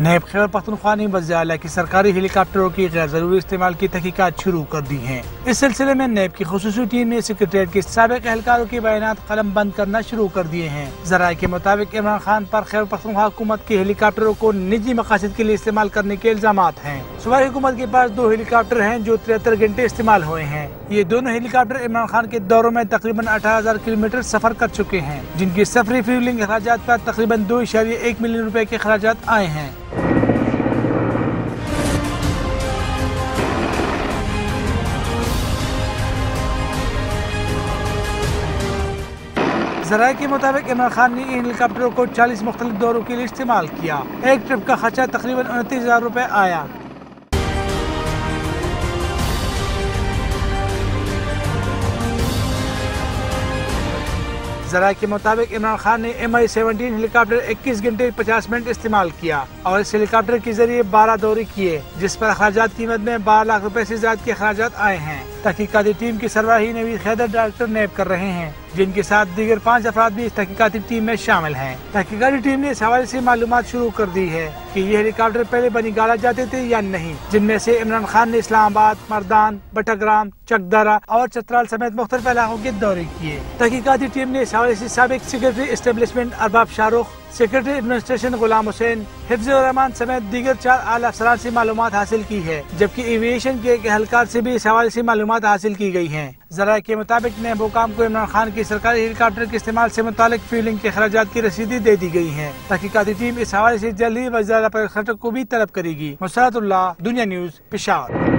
NAB Khyber Pakhtunkhwa نے وزیر اعلیٰ کی سرکاری ہیلی کاپٹروں کی غیر ضروری استعمال کی تحقیقات شروع کر دی ہیں۔ اس سلسلے میں نیب کی خصوصی ٹیم نے سیکرٹریٹ کے سابق اہلکاروں کے بیانات قلم بند کرنا شروع کر دیے ہیں۔ ذرائع کے مطابق عمران خان پر خیبر پختونخوا حکومت کے ہیلی کاپٹروں کو نجی مقاصد کے لیے استعمال کرنے کے الزامات ہیں۔ صوبائی حکومت کے پاس دو ہیلی کاپٹر ہیں جو تریہتر گھنٹے استعمال ہوئے ہیں۔ یہ دونوں ہیلی کاپٹر عمران خان کے دوروں میں تقریباً اٹھارہ ہزار کلو میٹر سفر کر چکے ہیں، جن کی سفری فیولنگ اخراجات پر تقریباً دو اشاریہ ایک ملین روپے کے اخراجات آئے ہیں۔ ذرائع کے مطابق عمران خان نے ان ہیلی کاپٹروں کو چالیس مختلف دوروں کے لیے استعمال کیا۔ ایک ٹرپ کا خرچہ تقریباً انتیس ہزار روپے آیا۔ ذرائع کے مطابق عمران خان نے M I seventeen helicopter اکیس گھنٹے پچاس منٹ استعمال کیا اور اس ہیلی کاپٹر کے ذریعے بارہ دورے کیے، جس پر اخراجات قیمت میں بارہ لاکھ روپے سے زیادہ کے اخراجات آئے ہیں۔ تحقیقاتی ٹیم کی سربراہی نوید خیدر، ڈائریکٹر نیب کر رہے ہیں۔ جن کے ساتھ دیگر پانچ افراد بھی اس تحقیقاتی ٹیم میں شامل ہیں۔ تحقیقاتی ٹیم نے اس حوالے سے معلومات شروع کر دی ہے کہ یہ ہیلی کاپٹر پہلے بنی گالا جاتے تھے یا نہیں، جن میں سے عمران خان نے اسلام آباد، مردان بٹاگرام چکدرا اور چترال سمیت مختلف علاقوں کے دورے کیے۔ تحقیقاتی ٹیم نے اس حوالے سے سابق سیکرٹری اسٹیبلشمنٹ ارباب شاہ رخ سیکرٹری ایڈمنسٹریشن غلام حسین، حفظ الرحمان سمیت دیگر چار اعلی افسران سے معلومات حاصل کی ہے جبکہ ایویشن کے ایک اہلکار سے بھی اس حوالے سے معلومات حاصل کی گئی ہیں۔ ذرائع کے مطابق نیب حکام کو عمران خان کی سرکاری ہیلی کاپٹر کے استعمال سے متعلق فیولنگ کے اخراجات کی رسیدی دے دی گئی ہیں۔ تحقیقاتی ٹیم اس حوالے سے جلد ہی وزیر کو بھی طلب کرے گی۔ مسرت اللہ، دنیا نیوز، پشاور۔